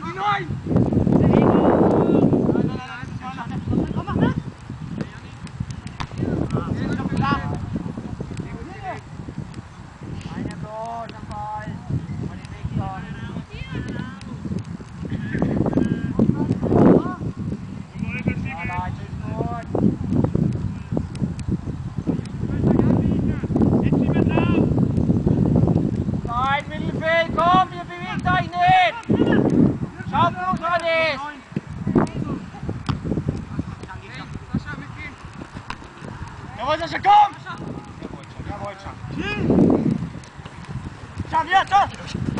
Dinoy! Dinoy! Johannes! Jawohl, Sascha, komm! Jawohl, Sascha. Jawohl, Sascha. Sascha, wieder, Sascha!